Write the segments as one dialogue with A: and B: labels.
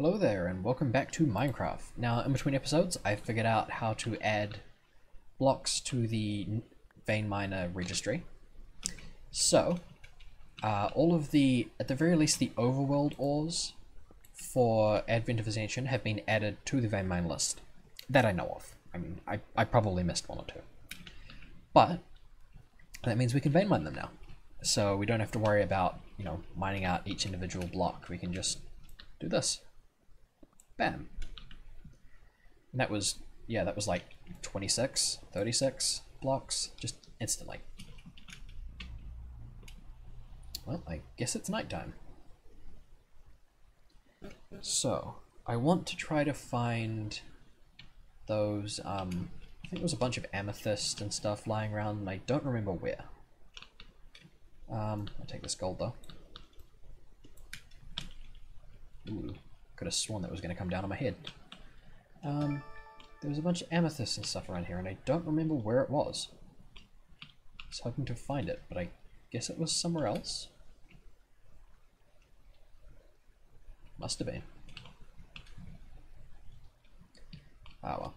A: Hello there, and welcome back to Minecraft. Now, in between episodes, I figured out how to add blocks to the vein miner registry. So, uh, all of the, at the very least, the overworld ores for Advent of Ascension have been added to the vein mine list. That I know of. I mean, I, I probably missed one or two. But, that means we can vein mine them now. So we don't have to worry about, you know, mining out each individual block. We can just do this. Bam. And that was, yeah, that was like 26, 36 blocks, just instantly. Well, I guess it's nighttime. So, I want to try to find those, um, I think there was a bunch of amethyst and stuff lying around, and I don't remember where. Um, I'll take this gold though. Ooh, could have sworn that was going to come down on my head. Um, there was a bunch of amethyst and stuff around here, and I don't remember where it was. I was hoping to find it, but I guess it was somewhere else. Must have been. Ah well.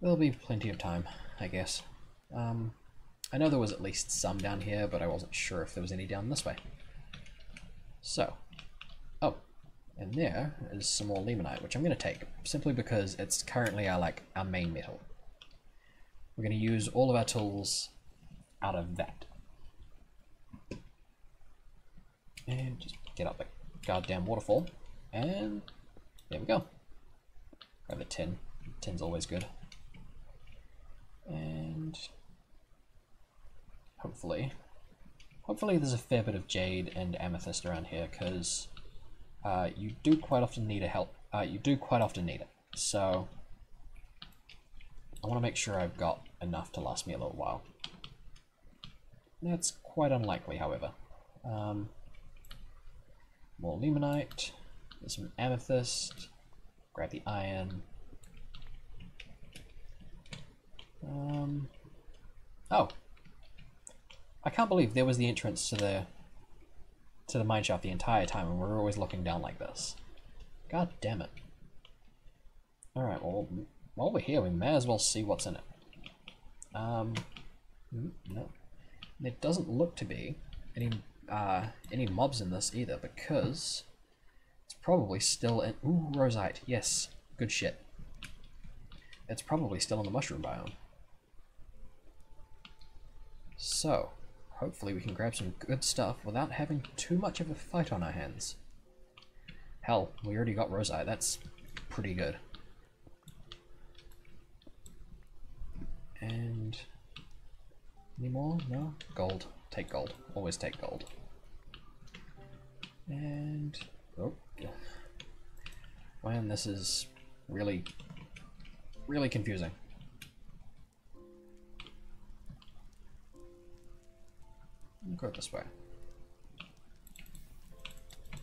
A: There'll be plenty of time, I guess. Um, I know there was at least some down here, but I wasn't sure if there was any down this way. So, oh, and there is some more limonite, which I'm going to take, simply because it's currently our, like, our main metal. We're going to use all of our tools out of that. And just get up the goddamn waterfall. And there we go. Grab a tin. Tin's always good. And hopefully, hopefully there's a fair bit of jade and amethyst around here because uh, you do quite often need a help. Uh, you do quite often need it. So I want to make sure I've got enough to last me a little while. That's quite unlikely, however. Um, more limonite. There's some amethyst. Grab the iron. Um, oh, I can't believe there was the entrance to the to the mine shaft the entire time, and we're always looking down like this. God damn it! All right, well, while we're here, we may as well see what's in it. Um, mm, no, there doesn't look to be any uh, any mobs in this either because it's probably still in. Ooh, rosite. Yes, good shit. It's probably still in the mushroom biome. So, hopefully we can grab some good stuff without having too much of a fight on our hands. Hell, we already got rosite. That's pretty good. And any more? No? Gold. Take gold. Always take gold. And oh, man, this is really, really confusing. Go this way.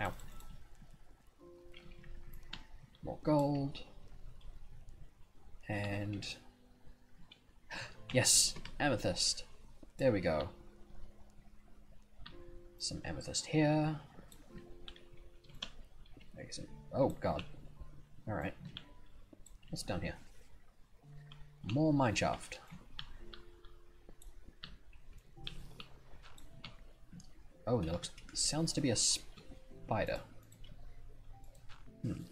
A: Ow. More gold. And yes, amethyst. There we go. Some amethyst here. Oh god. Alright. What's down here? More mineshaft. Oh, looks sounds to be a spider. Hmm.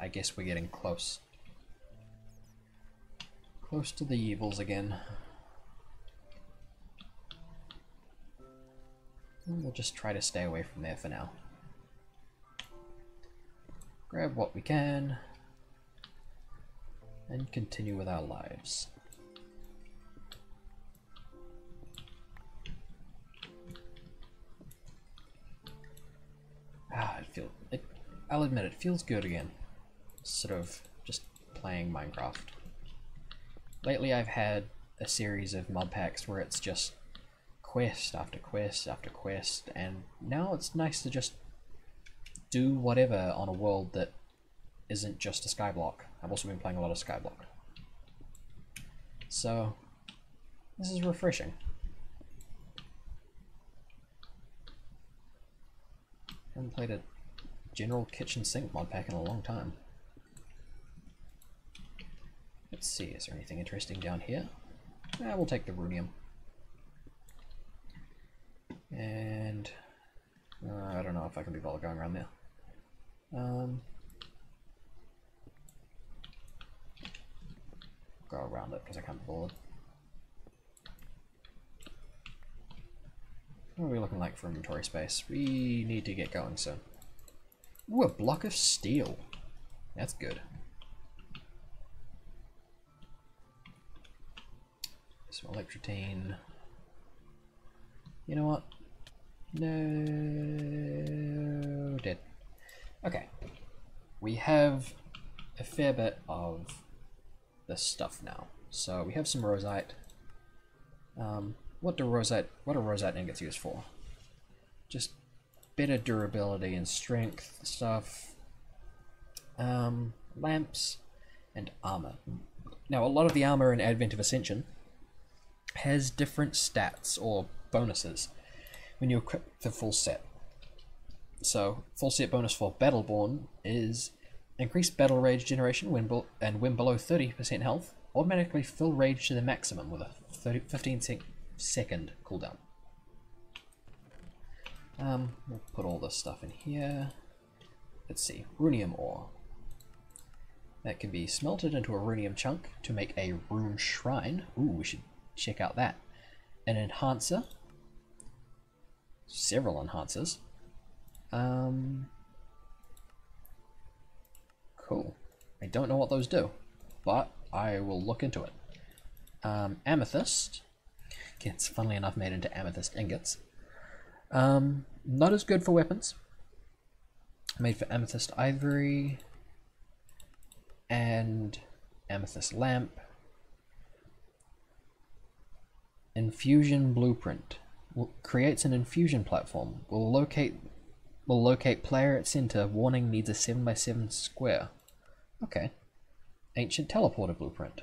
A: I guess we're getting close. Close to the evils again. we'll just try to stay away from there for now. Grab what we can. And continue with our lives. Ah, it feel it. I'll admit it feels good again. Sort of just playing Minecraft. Lately, I've had a series of mod packs where it's just quest after quest after quest, and now it's nice to just do whatever on a world that isn't just a skyblock. I've also been playing a lot of skyblock. So, this is refreshing. Haven't played a general kitchen sink mod pack in a long time. Let's see, is there anything interesting down here? Eh, we'll take the runium. And uh, I don't know if I can be bothered going around there. Um, go around it because I can't be bothered. What are we looking like for inventory space? We need to get going soon. Ooh, a block of steel. That's good. Some electrotine. You know what? No, dead. Okay. We have a fair bit of this stuff now. So we have some rosite. Um, what do rosite? What are rosite ingots used for? Just better durability and strength stuff. Um, lamps and armor. Now, a lot of the armor in Advent of Ascension has different stats or bonuses when you equip the full set. So, full set bonus for Battleborn is increased battle rage generation when and when below 30% health, automatically fill rage to the maximum with a 30, 15 sec second cooldown. Um, we'll put all this stuff in here. Let's see, runium ore. That can be smelted into a runium chunk to make a rune shrine. Ooh, we should check out that. An enhancer. Several enhancers. Um, cool. I don't know what those do, but I will look into it. Um, amethyst gets, funnily enough, made into amethyst ingots. Um, not as good for weapons. Made for amethyst ivory and amethyst lamp. Infusion blueprint creates an infusion platform. Will locate will locate player at center. Warning needs a seven by seven square. Okay. Ancient teleporter blueprint.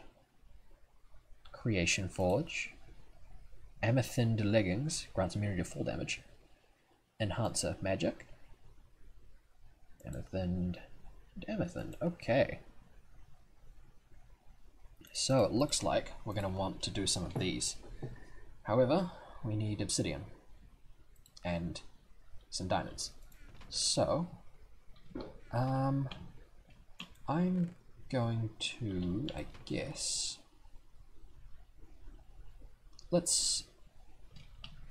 A: Creation forge. Amethyst leggings grants immunity to full damage. Enhancer magic. Amethyst. Amethyst. Okay. So it looks like we're going to want to do some of these. However, we need obsidian and some diamonds. So, um, I'm going to, I guess, let's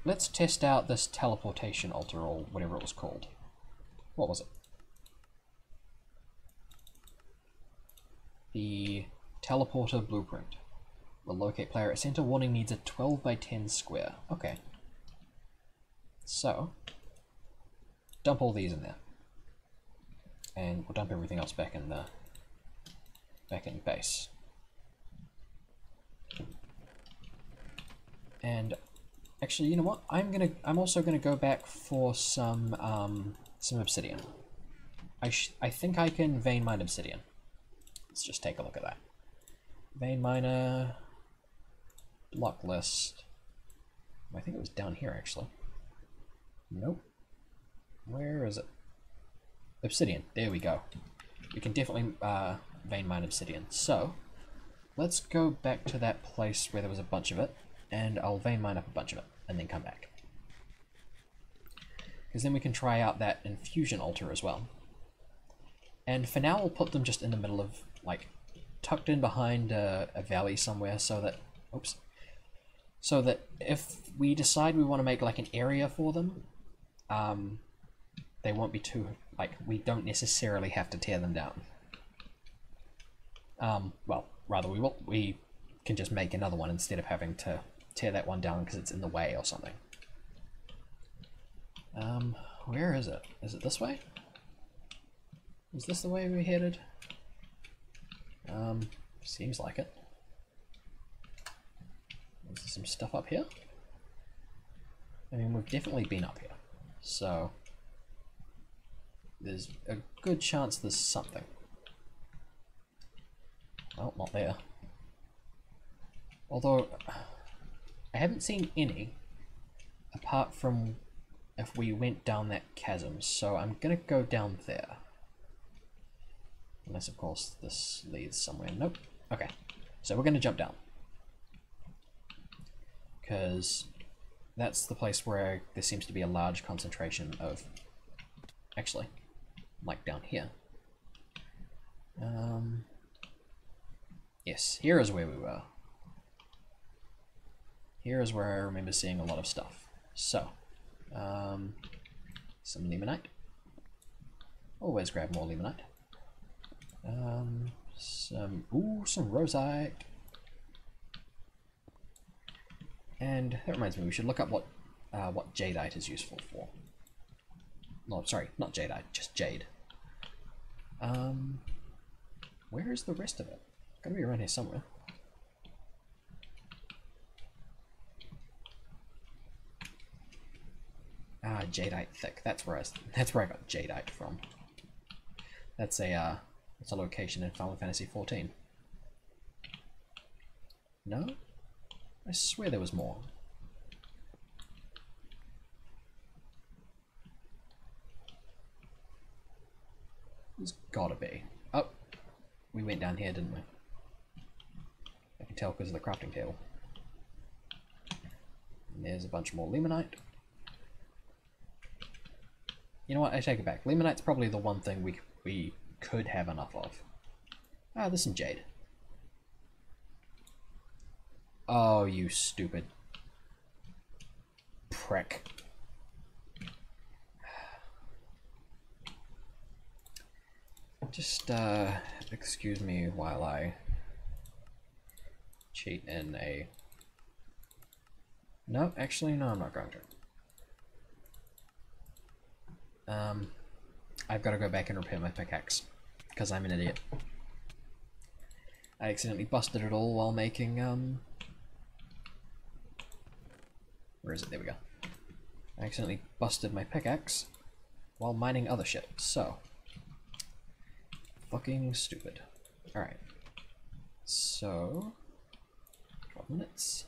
A: let's test out this teleportation altar or whatever it was called. What was it? The teleporter blueprint. Will locate player at center. Warning needs a 12 by 10 square. Okay. So, dump all these in there. And we'll dump everything else back in the back in base. And actually, you know what? I'm gonna I'm also gonna go back for some um, some obsidian. I I think I can vein mine obsidian. Let's just take a look at that. Vein miner block list. I think it was down here actually. Nope. Where is it? Obsidian. There we go. We can definitely uh, vein mine obsidian. So, let's go back to that place where there was a bunch of it, and I'll vein mine up a bunch of it, and then come back. Because then we can try out that infusion altar as well. And for now, we'll put them just in the middle of, like, tucked in behind a, a valley somewhere so that, oops, so that if we decide we want to make like an area for them, um, they won't be too like we don't necessarily have to tear them down. Um, well, rather we will we can just make another one instead of having to tear that one down because it's in the way or something. Um, where is it? Is it this way? Is this the way we're headed? Um, seems like it. Is there some stuff up here? I mean, we've definitely been up here. So, there's a good chance there's something. Oh, not there. Although, I haven't seen any, apart from if we went down that chasm. So I'm gonna go down there. Unless, of course, this leads somewhere. Nope. Okay. So we're gonna jump down. Because that's the place where there seems to be a large concentration of... Actually, like down here. Um, yes, here is where we were. Here is where I remember seeing a lot of stuff. So, um, some limonite. Always grab more limonite. Um, some, ooh, some rosite. And that reminds me, we should look up what uh, what jadeite is useful for. No, sorry, not jadeite, just jade. Um, where is the rest of it? Gotta be around here somewhere. Ah, jadeite thick. That's where I that's where I got jadeite from. That's a uh, that's a location in Final Fantasy XIV. No, I swear there was more. There's gotta be. Oh, we went down here, didn't we? I can tell because of the crafting table. And there's a bunch more limonite. You know what? I take it back. Limonite's probably the one thing we we could have enough of. Ah, some jade. Oh, you stupid prick. Just, uh, excuse me while I cheat in a... No, actually, no, I'm not going to. Um, I've got to go back and repair my pickaxe, because I'm an idiot. I accidentally busted it all while making, um... Where is it? There we go. I accidentally busted my pickaxe while mining other shit, so... Fucking stupid. Alright. So... 12 minutes.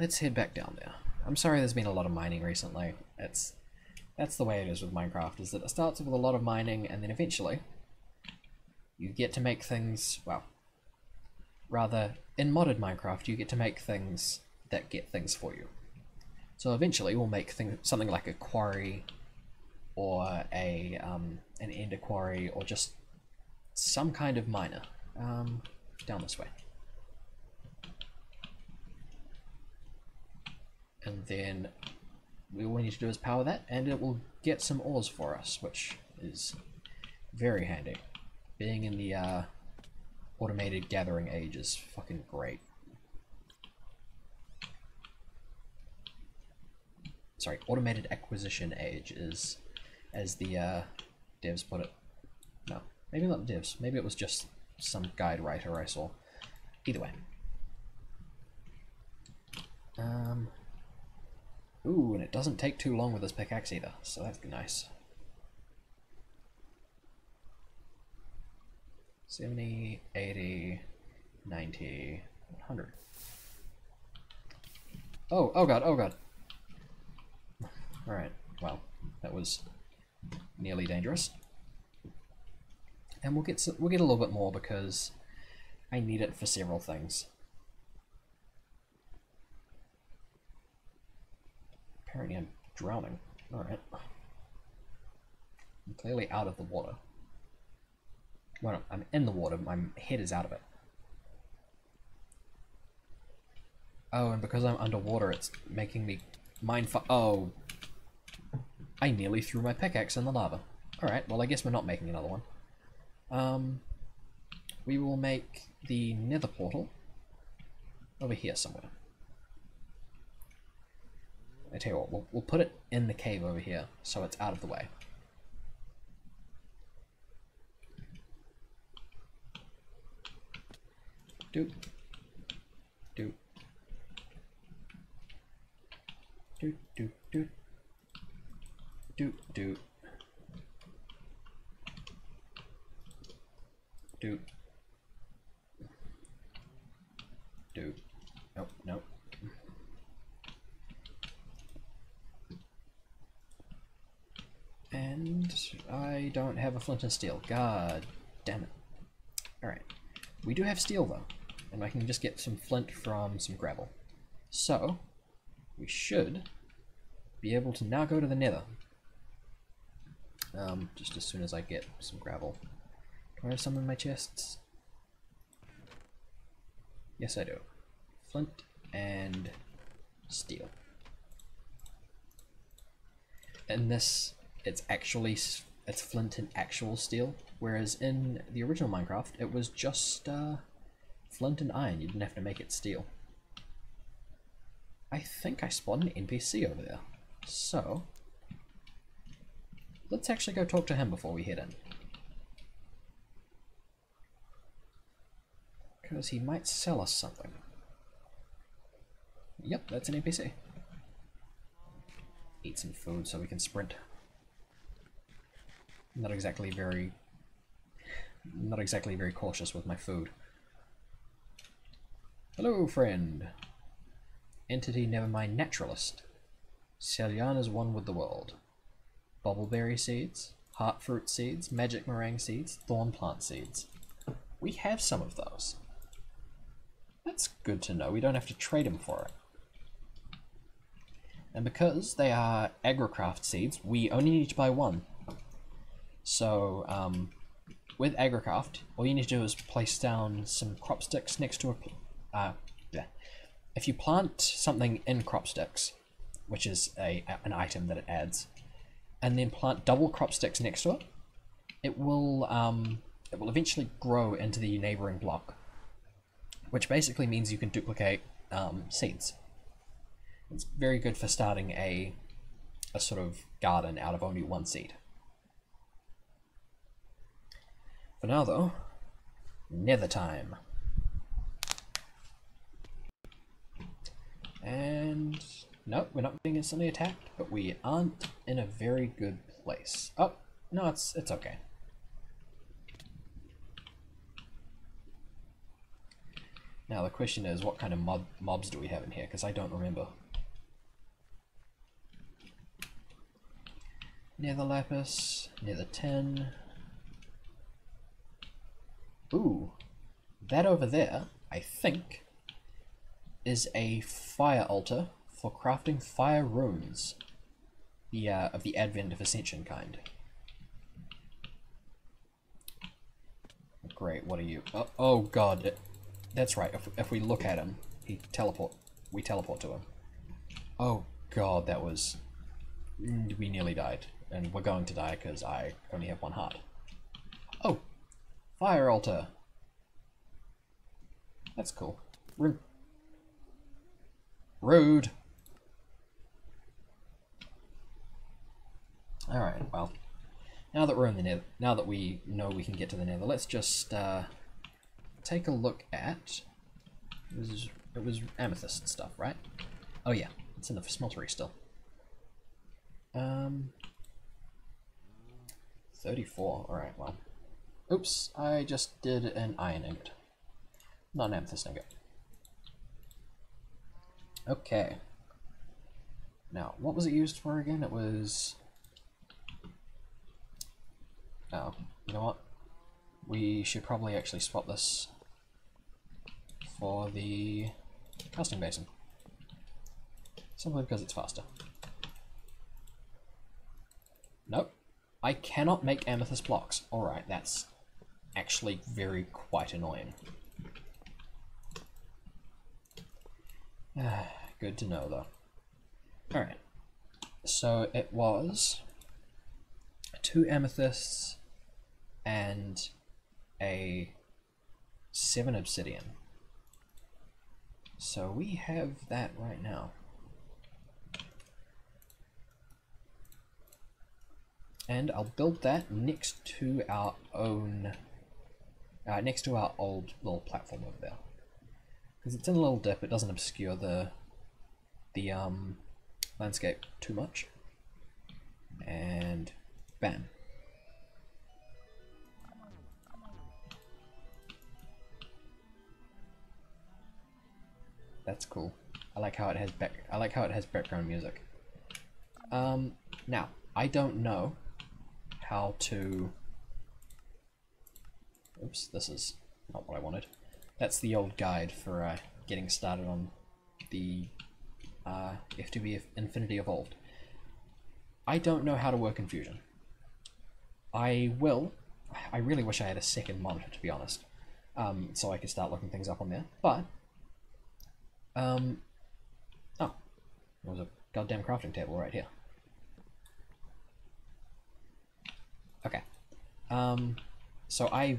A: Let's head back down there. I'm sorry there's been a lot of mining recently. It's that's the way it is with Minecraft, is that it starts with a lot of mining and then eventually you get to make things, well, rather, in modded Minecraft you get to make things that get things for you. So eventually we'll make thing, something like a quarry or a um, an ender quarry or just some kind of miner. Um, down this way. And then we all we need to do is power that and it will get some ores for us, which is very handy. Being in the uh, automated gathering age is fucking great. Sorry, automated acquisition age is, as the uh, devs put it. No, maybe not devs. Maybe it was just some guide writer I saw. Either way. Um, Ooh, and it doesn't take too long with this pickaxe either, so that's nice. 70, 80, 90, 100. Oh, oh god, oh god. Alright, well, that was nearly dangerous. And we'll get we'll get a little bit more because I need it for several things. Apparently I'm drowning. Alright. I'm clearly out of the water. Well, I'm in the water, my head is out of it. Oh, and because I'm underwater, it's making me mind fu- Oh. I nearly threw my pickaxe in the lava. Alright, well I guess we're not making another one. Um, we will make the nether portal over here somewhere. I tell you what, we'll, we'll put it in the cave over here, so it's out of the way. Doop. Doop. Doop, doop, doop. Doop, doop. Doop. Doop. Nope, nope. And I don't have a flint and steel. God damn it. Alright. We do have steel though. And I can just get some flint from some gravel. So, we should be able to now go to the nether. Um, just as soon as I get some gravel. Do I have some in my chests? Yes, I do. Flint and steel. In this, it's actually it's flint and actual steel, whereas in the original Minecraft, it was just uh, flint and iron. You didn't have to make it steel. I think I spawned an NPC over there. So, let's actually go talk to him before we head in. Because he might sell us something. Yep, that's an NPC. Eat some food so we can sprint. Not exactly very... Not exactly very cautious with my food. Hello, friend. Entity Nevermind Naturalist. Selyana's one with the world. Bubbleberry seeds, heartfruit seeds, magic meringue seeds, thorn plant seeds. We have some of those. That's good to know. We don't have to trade them for it. And because they are agricraft seeds, we only need to buy one. So, um, with agricraft, all you need to do is place down some crop sticks next to a... Uh, yeah. If you plant something in crop sticks, which is a an item that it adds, and then plant double crop sticks next to it, it will um, it will eventually grow into the neighboring block, which basically means you can duplicate um, seeds. It's very good for starting a a sort of garden out of only one seed. For now though, nether time. And no, we're not being instantly attacked, but we aren't in a very good place. Oh, no, it's it's okay. Now the question is, what kind of mob mobs do we have in here? Because I don't remember. Nether lapis, nether tin. Ooh, that over there, I think, is a fire altar for crafting fire runes. The uh, of the Advent of Ascension kind. Great. What are you? Oh, oh God, that's right. If if we look at him, he teleport. We teleport to him. Oh God, that was. Mm, we nearly died and we're going to die because I only have one heart. Fire altar! That's cool. Rude. Rude! Alright, well. Now that we're in the nether, now that we know we can get to the nether, let's just uh, take a look at... It was, it was amethyst and stuff, right? Oh yeah, it's in the smeltery still. Um, 34. Alright, well. Oops, I just did an iron ingot. Not an amethyst ingot. Okay. Now, what was it used for again? It was... Oh, you know what? We should probably actually swap this for the casting basin. Simply because it's faster. Nope. I cannot make amethyst blocks. Alright, that's actually very quite annoying. Ah, good to know, though. Alright. So it was two amethysts and a seven obsidian. So we have that right now. and I'll build that next to our own, uh, next to our old little platform over there. Because it's in a little dip, it doesn't obscure the, the um, landscape too much. And bam. That's cool. I like how it has back. I like how it has background music. Um, now I don't know how to... Oops, this is not what I wanted. That's the old guide for uh, getting started on the uh, FTB Infinity Evolved. I don't know how to work infusion. I will. I really wish I had a second monitor, to be honest, um, so I could start looking things up on there. But, um, oh, there was a goddamn crafting table right here. Okay, um, so I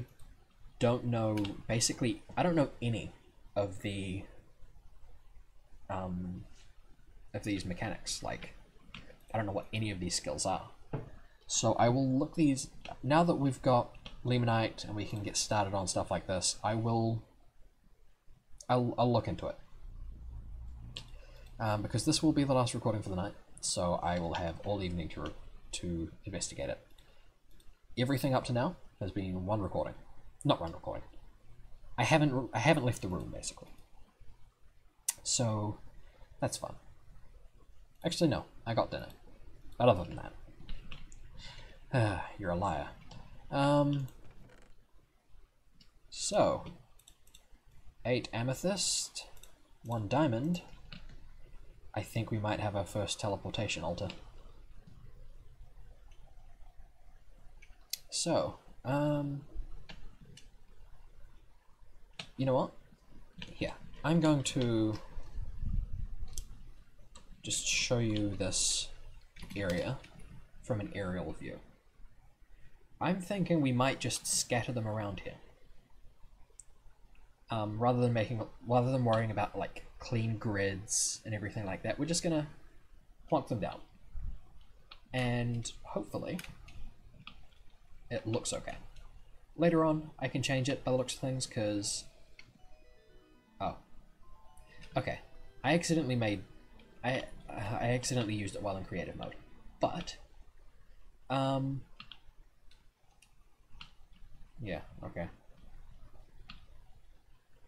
A: don't know. Basically, I don't know any of the um, of these mechanics. Like, I don't know what any of these skills are. So I will look these, now that we've got Limonite and we can get started on stuff like this, I will, I'll, I'll look into it. Um, because this will be the last recording for the night, so I will have all evening to, to investigate it. Everything up to now has been one recording. Not one recording. I haven't, I haven't left the room, basically. So, that's fun. Actually, no, I got dinner. But other than that, You're a liar. Um, so, eight amethyst, one diamond. I think we might have our first teleportation altar. So, um, you know what? Yeah, I'm going to just show you this area from an aerial view. I'm thinking we might just scatter them around here. Um, rather than making, rather than worrying about like clean grids and everything like that, we're just gonna plonk them down. And hopefully it looks okay. Later on, I can change it by the looks of things, because... Okay. I accidentally made... I, I accidentally used it while in creative mode. But... Um... Yeah, okay.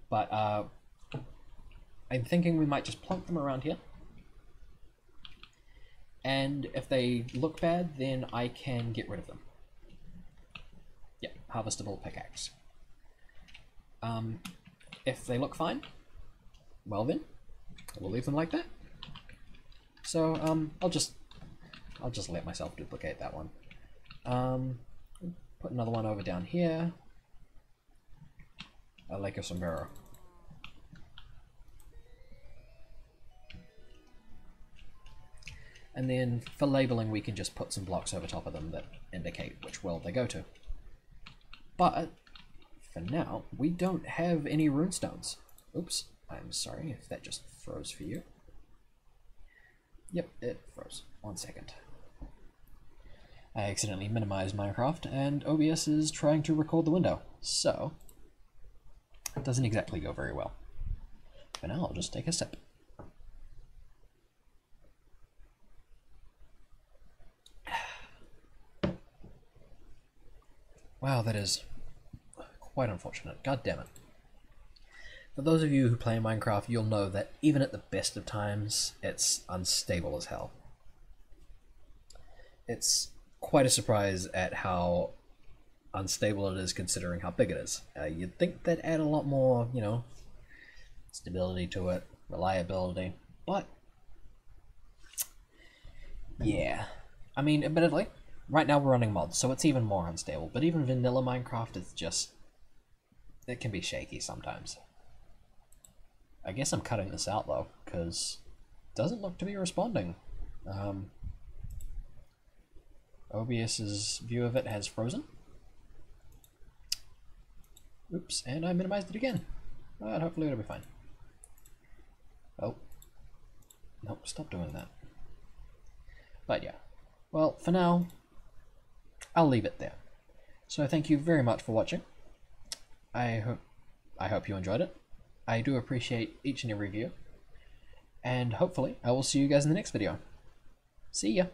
A: But, uh, I'm thinking we might just plunk them around here. And if they look bad, then I can get rid of them. Yeah, harvestable pickaxe. Um, if they look fine, well then, we'll leave them like that. So, um, I'll just, I'll just let myself duplicate that one. Um, Put another one over down here. I like a sombrero. And then for labeling, we can just put some blocks over top of them that indicate which world they go to. But for now, we don't have any runestones. Oops, I'm sorry if that just froze for you. Yep, it froze. One second. I accidentally minimized Minecraft, and OBS is trying to record the window, so it doesn't exactly go very well. For now, I'll just take a sip. Wow, that is quite unfortunate. God damn it. For those of you who play Minecraft, you'll know that even at the best of times, it's unstable as hell. It's quite a surprise at how unstable it is considering how big it is. Uh, you'd think that add a lot more, you know, stability to it, reliability, but yeah. I mean, admittedly, right now we're running mods, so it's even more unstable, but even vanilla Minecraft is just, it can be shaky sometimes. I guess I'm cutting this out though, because it doesn't look to be responding. Um, OBS's view of it has frozen. Oops, and I minimized it again. But hopefully it'll be fine. Oh. Nope, stop doing that. But yeah. Well, for now, I'll leave it there. So thank you very much for watching. I hope I hope you enjoyed it. I do appreciate each and every view. And hopefully I will see you guys in the next video. See ya!